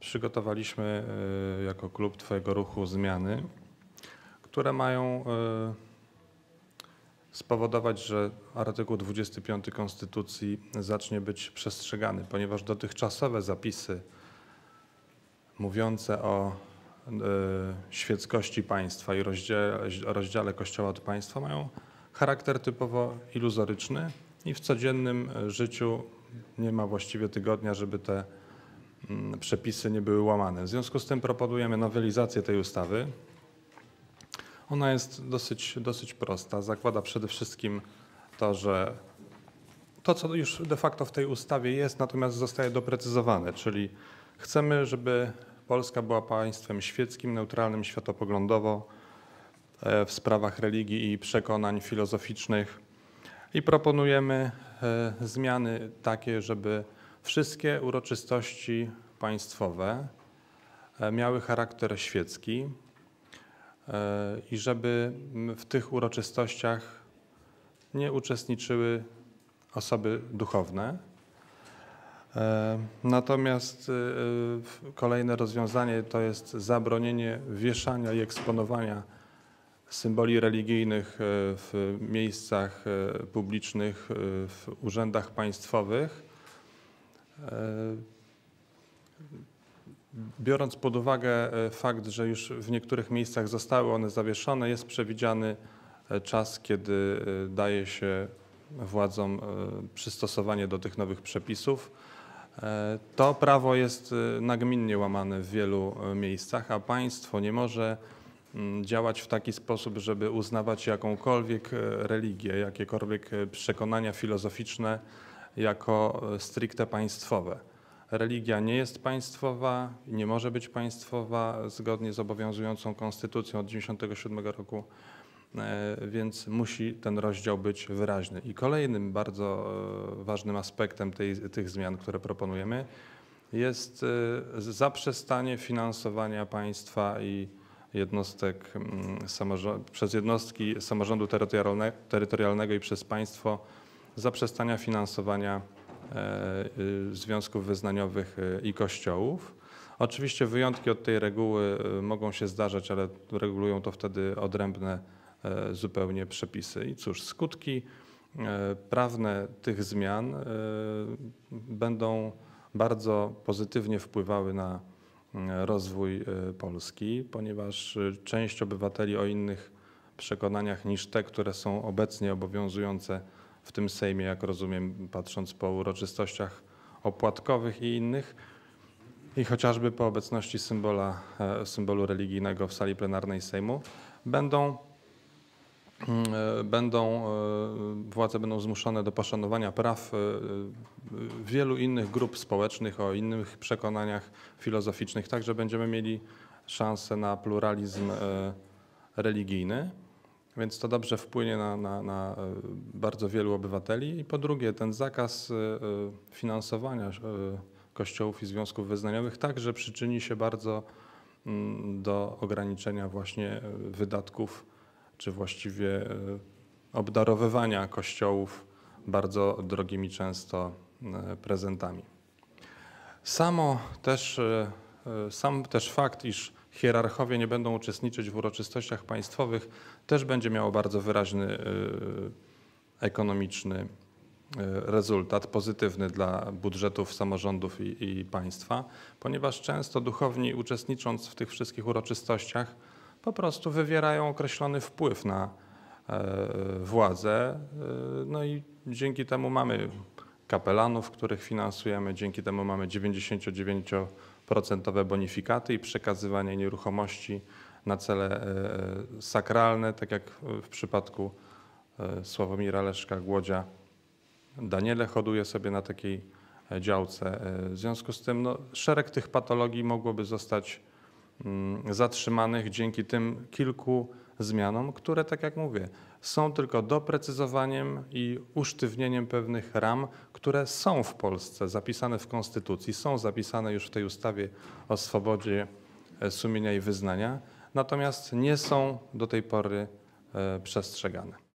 Przygotowaliśmy y, jako klub Twojego ruchu zmiany, które mają y, spowodować, że artykuł 25 Konstytucji zacznie być przestrzegany, ponieważ dotychczasowe zapisy mówiące o y, świeckości państwa i rozdziale, rozdziale Kościoła od państwa mają charakter typowo iluzoryczny i w codziennym życiu nie ma właściwie tygodnia, żeby te przepisy nie były łamane. W związku z tym proponujemy nowelizację tej ustawy. Ona jest dosyć, dosyć prosta. Zakłada przede wszystkim to, że to, co już de facto w tej ustawie jest, natomiast zostaje doprecyzowane, czyli chcemy, żeby Polska była państwem świeckim, neutralnym światopoglądowo e, w sprawach religii i przekonań filozoficznych i proponujemy e, zmiany takie, żeby wszystkie uroczystości państwowe e, miały charakter świecki i żeby w tych uroczystościach nie uczestniczyły osoby duchowne. Natomiast kolejne rozwiązanie to jest zabronienie wieszania i eksponowania symboli religijnych e, w miejscach e, publicznych, e, w urzędach państwowych. Biorąc pod uwagę fakt, że już w niektórych miejscach zostały one zawieszone, jest przewidziany czas, kiedy daje się władzom przystosowanie do tych nowych przepisów. To prawo jest nagminnie łamane w wielu miejscach, a państwo nie może Mm, działać w taki sposób, żeby uznawać jakąkolwiek e, religię, jakiekolwiek e, przekonania filozoficzne jako e, stricte państwowe. Religia nie jest państwowa, nie może być państwowa zgodnie z obowiązującą konstytucją od 1997 roku, więc musi ten rozdział być wyraźny. I kolejnym bardzo ważnym aspektem tej, tych zmian, które proponujemy, jest zaprzestanie finansowania państwa i jednostek mm, przez jednostki samorządu terytorialnego i przez państwo zaprzestania finansowania e, y, związków wyznaniowych e, i kościołów. Oczywiście wyjątki od tej reguły e, mogą się zdarzać, ale regulują to wtedy odrębne zupełnie przepisy. I cóż, skutki prawne tych zmian będą bardzo pozytywnie wpływały na rozwój Polski, ponieważ część obywateli o innych przekonaniach niż te, które są obecnie obowiązujące w tym Sejmie, jak rozumiem, patrząc po uroczystościach opłatkowych i innych, i chociażby po obecności symbola, e, symbolu religijnego w sali plenarnej Sejmu, będą Mm, e, będą, e, władze będą zmuszone do poszanowania praw wielu innych grup społecznych o innych przekonaniach filozoficznych, także będziemy mieli szansę na pluralizm religijny, więc to dobrze wpłynie na, na, na bardzo wielu obywateli. I po drugie, ten zakaz finansowania kościołów i związków wyznaniowych także przyczyni się bardzo mm, do ograniczenia właśnie wydatków czy właściwie e, obdarowywania kościołów bardzo drogimi często e, prezentami. Samo też, e, sam też fakt, iż hierarchowie nie będą uczestniczyć w uroczystościach państwowych, też będzie miało bardzo wyraźny ekonomiczny rezultat, pozytywny dla budżetów samorządów i, i państwa, ponieważ często duchowni uczestnicząc w tych wszystkich uroczystościach po prostu wywierają określony wpływ na e, władzę. E, no i dzięki temu mamy kapelanów, których finansujemy, dzięki temu mamy 99% bonifikaty i przekazywanie nieruchomości na cele e, sakralne, tak jak w przypadku Sławomira Leszka Głodzia. Daniele hoduje sobie na takiej działce. W związku z tym no, szereg tych patologii mogłoby zostać Mm, zatrzymanych dzięki tym kilku zmianom, które, tak jak mówię, są tylko doprecyzowaniem i usztywnieniem pewnych ram, które są w Polsce zapisane w Konstytucji, są zapisane już w tej ustawie o swobodzie e, sumienia i wyznania, natomiast nie są do tej pory e, przestrzegane.